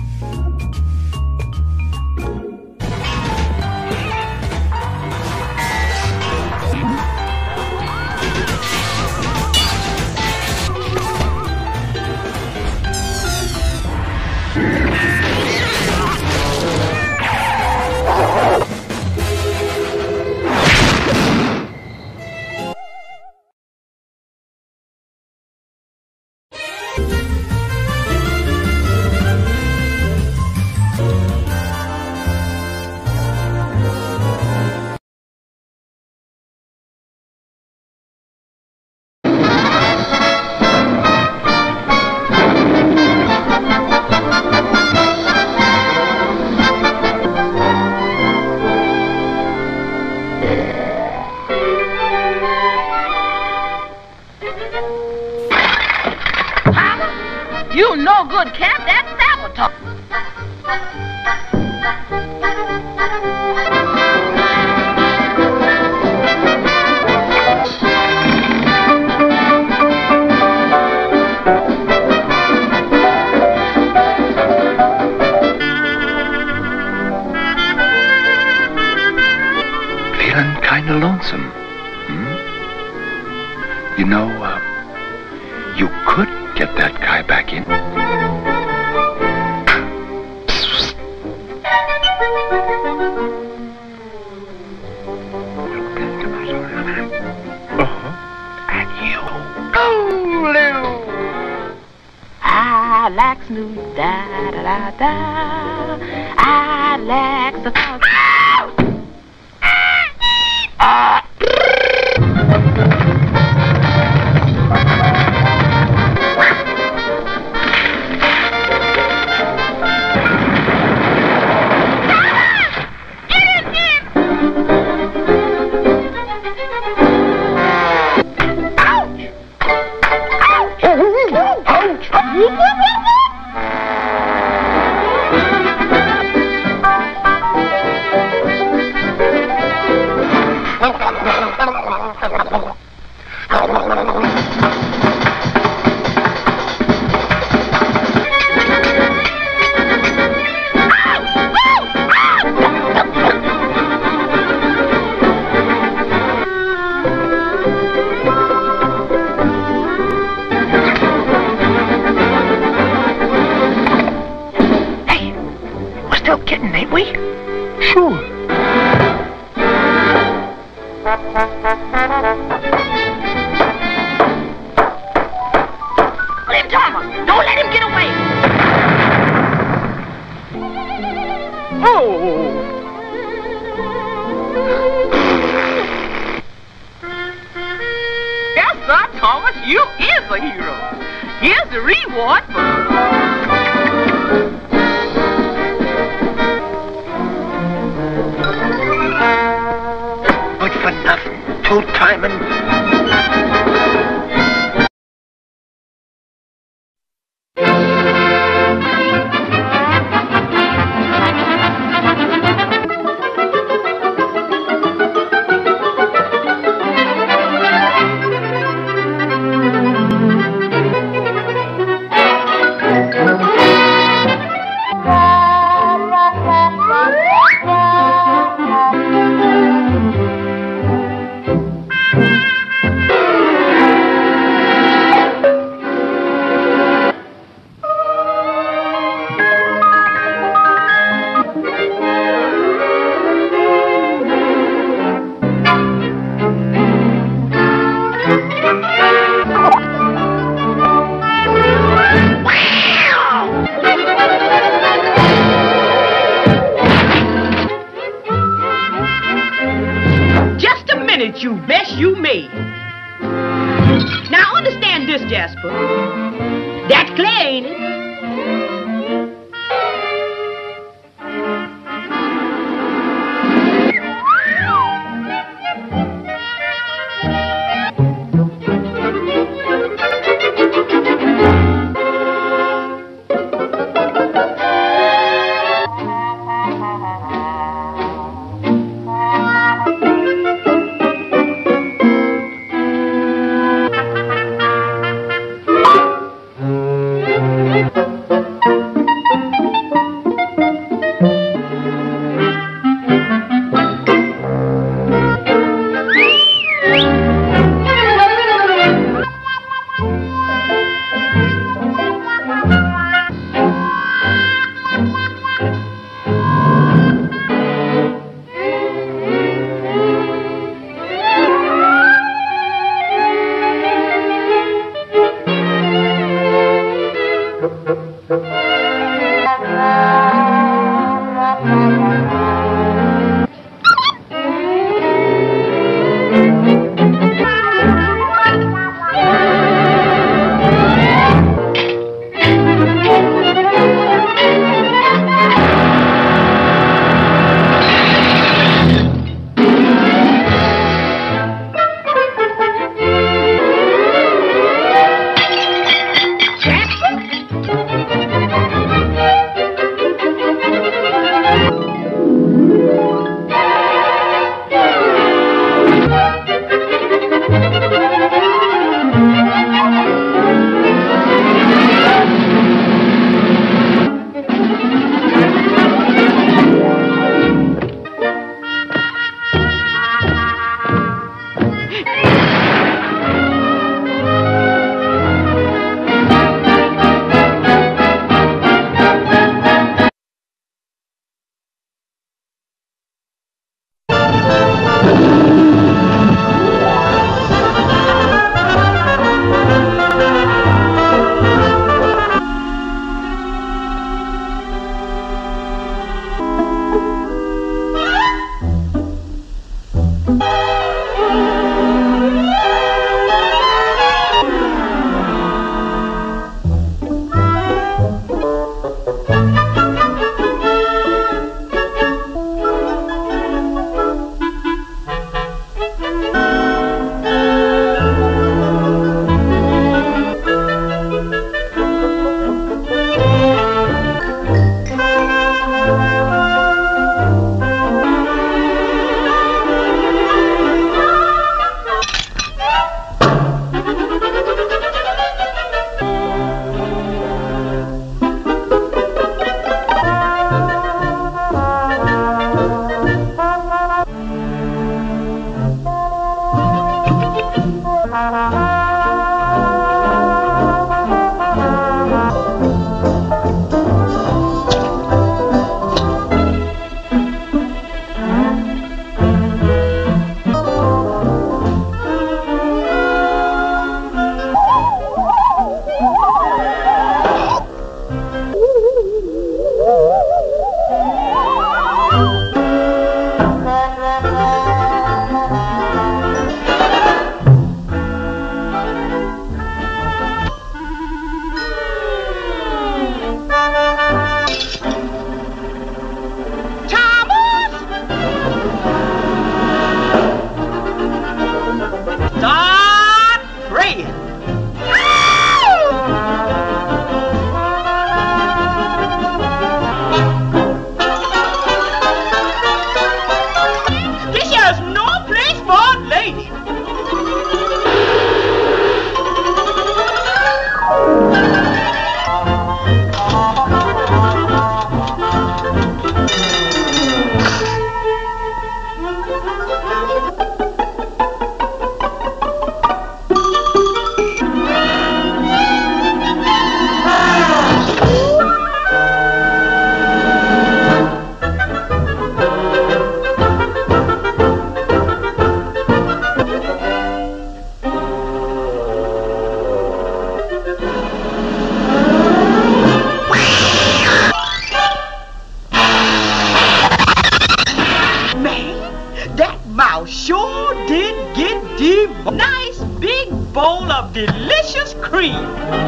Speaker 15: free.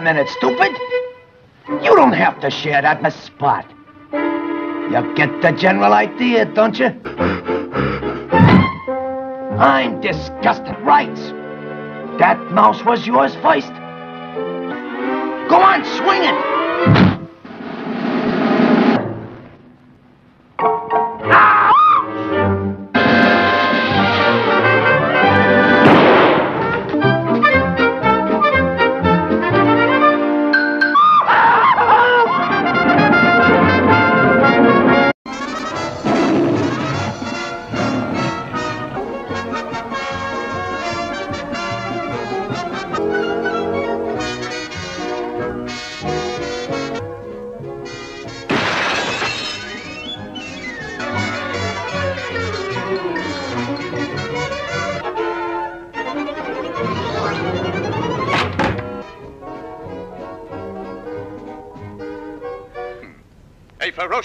Speaker 9: Minute,
Speaker 16: stupid. You don't have to share that spot. You get the general idea, don't you? I'm disgusted. Right. That mouse was yours first.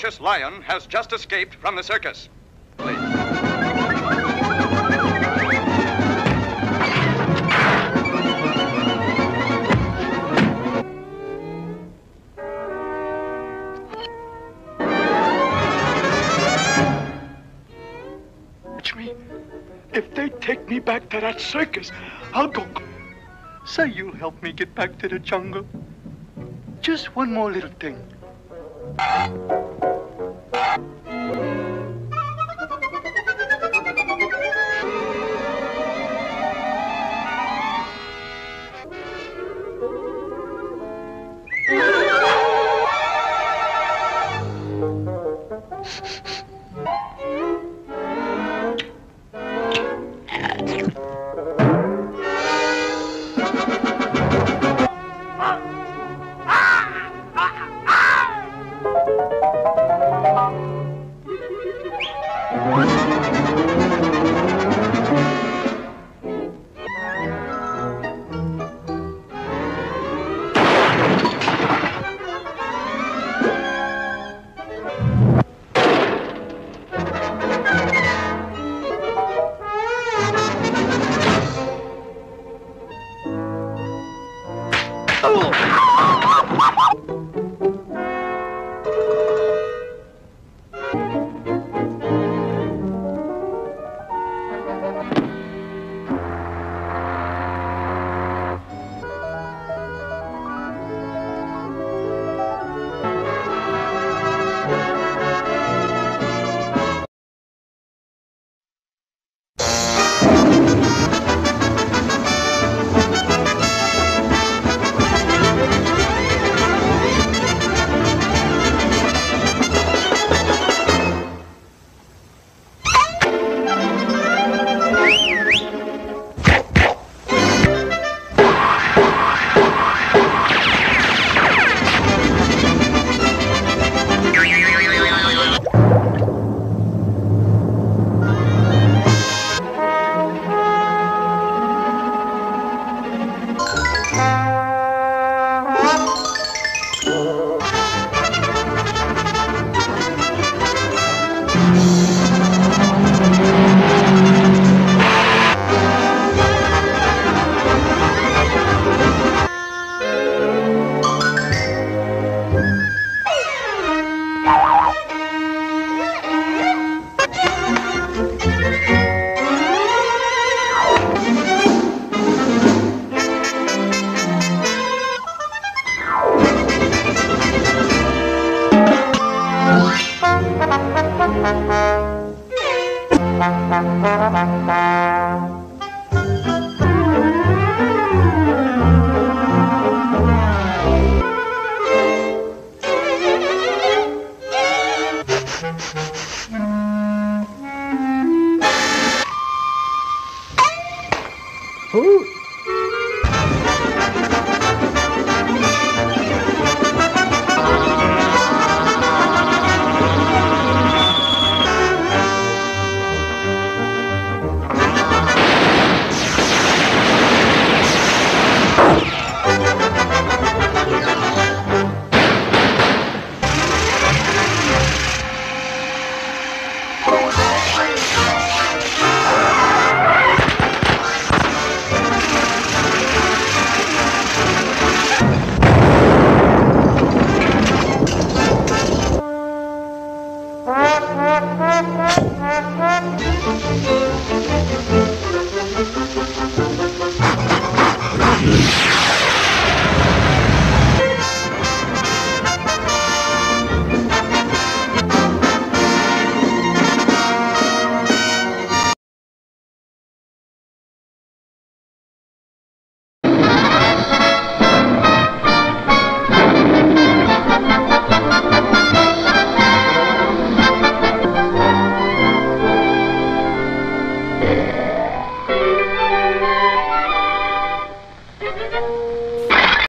Speaker 17: Ferocious lion has just escaped from the circus.
Speaker 18: If they take me back to that circus, I'll go. Say you'll help me get back to the jungle. Just one more little thing.